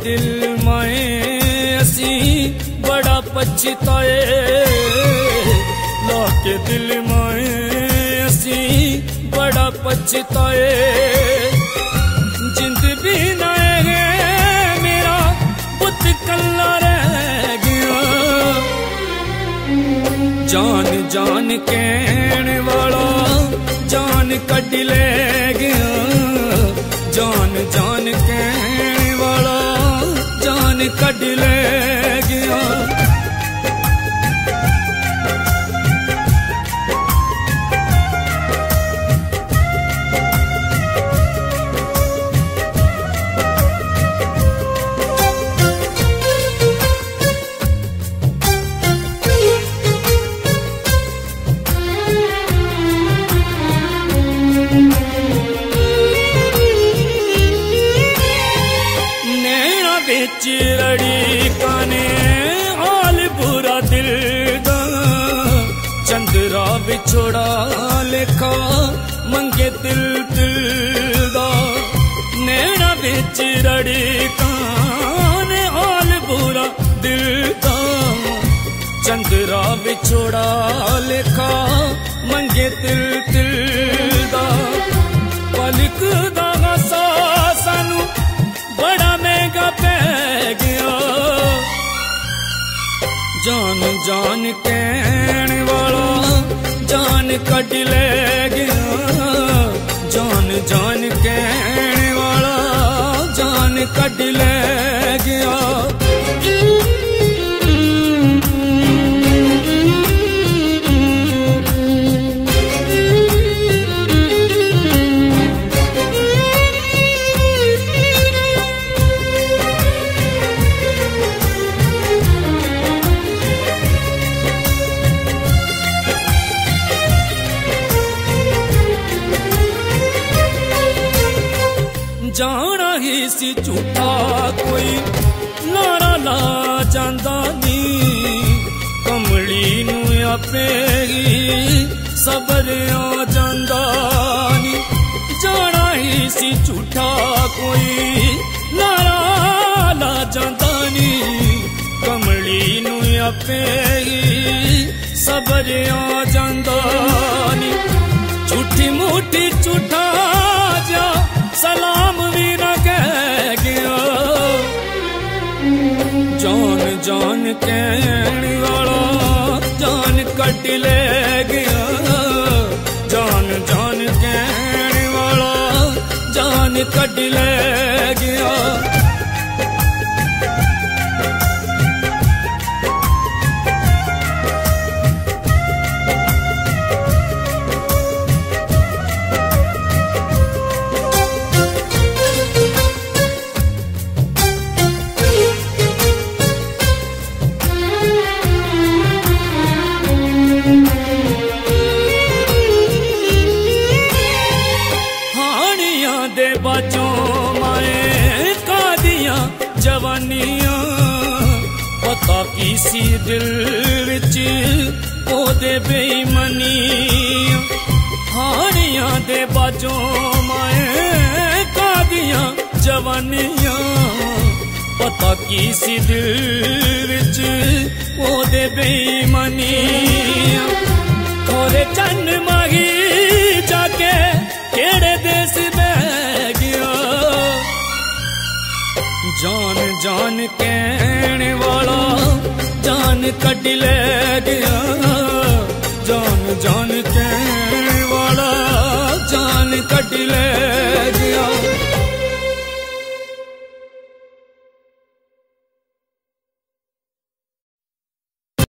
ਲਾ ਕੇ ਦਿਲ ਮੈਂ ਅਸੀਂ ਬੜਾ ਪਛਤਾਏ ਲਾ ਕੇ ਦਿਲ ਮੈਂ ਅਸੀਂ ਬੜਾ ਪਛਤਾਏ ਜਿੰਦ ਵੀ ਨਾ ਹੈ ਮੇਰਾ ਪੁੱਤ ਕੱਲਾ ਰਹਿ ਗਿਆ ਜਾਨ ਜਾਨ ਕਹਿਣ ਵਾਲਾ ਜਾਨ ਕੱਢ ਲੈ ਜਾਨ ਵਿੱਚ ਰੜੀ ਕਾਨੇ, ਹਾਲ ਬੁਰਾ ਦਿਲ ਦਾ। ਚੰਦਰਾ ਵਿਛੋੜਾ ਲੇਖਾ, ਮੰਗੇ ਦਿਲ ਦਿਲ ਦਾ। ਨੇੜਾ ਵਿੱਚ ਰੜੀ ਕਾਨੇ, ਹਾਲ ਬੁਰਾ ਦਿਲ ਦਾ। ਚੰਦਰਾ ਵਿਛੋੜਾ ਲੇਖਾ, ਮੰਗੇ ਦਿਲ ਦਿਲ ਦਾ। ਪਲਕ ਜਾਨ ਜਾਨ ਕਹਿਣ ਵਾਲਾ, ਜਾਨ ਕੱਢ ਲੈ ਗਿਆ। ਜਾਨ ਜਾਨ ਕਹਿਣ ਵਾਲਾ, ਜਾਨ ਕੱਢ ਲੈ ਜਾਣਾ ਹੀ ਸੀ ਝੂਠਾ ਕੋਈ। ਲਾਰਾ ਲਾ ਜਾਂਦਾ ਨੀ ਕਮਲੀ ਨੂੰ ਆਪੇ ਹੀ ਸਬਰ ਆ ਜਾਂਦਾ ਨੀ ਜਾਣਾ ਹੀ ਸੀ ਝੂਠਾ ਕੋਈ। ਲਾਰਾ ਲਾ ਜਾਂਦਾ ਨੀ ਕਮਲੀ ਨੂੰ ਆਪੇ ਹੀ ਸਬਰ ਆ ਜਾਂਦਾ ਨੀ ਝੂਠੀ ਮੂਠੀ ਝੂਠੀ ਕਹਿਣ ਵਾਲਾ ਜਾਨ ਕੱਢ ਲੈ ਗਿਆ। ਜਾਨ ਜਾਨ ਕਹਿਣ ਵਾਲਾ ਜਾਨ ਕੱਢ ਲੈ ਦੇ ਬਾਝੋਂ ਮਾਏ ਕਾਦੀਆਂ ਜਵਾਨੀਆਂ। ਪਤਾ ਕੀ ਸੀ ਦਿਲ ਵਿੱਚ ਉਹਦੇ ਬੇਈਮਾਨੀਆਂ। ਹਾਣੀਆਂ ਦੇ ਬਾਝੋਂ ਮਾਏ ਕਾਦੀਆਂ ਜਵਾਨੀਆਂ। ਪਤਾ ਕੀ ਸੀ ਦਿਲ ਵਿੱਚ ਉਹਦੇ ਬੇਈਮਾਨੀਆਂ। ਕੋਰੇ ਚੰਨ ਮਾਗੀ ਜਾਨ ਜਾਨ ਕਹਿਣ ਵਾਲਾ, ਜਾਨ ਕੱਢ ਲੈ ਗਿਆ। ਜਾਨ ਜਾਨ ਕਹਿਣ ਵਾਲਾ, ਜਾਨ ਕੱਢ ਲੈ